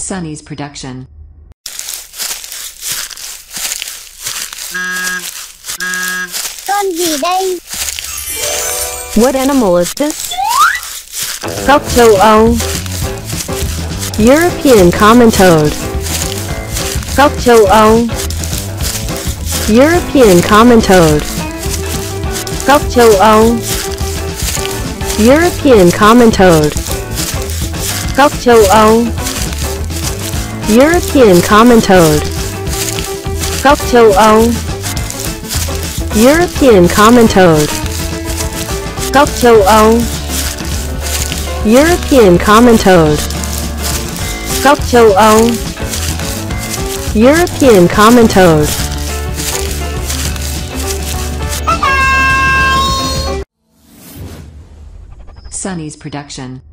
Sunny's production. Con gì đây? What animal is this? Cóc châu Âu European common toad. Cóc châu Âu European common toad. Cóc châu Âu European common toad. Cóc châu Âu European common toad. Âu European common toad. Âu European common toad. Âu European common toad. Sunny's production.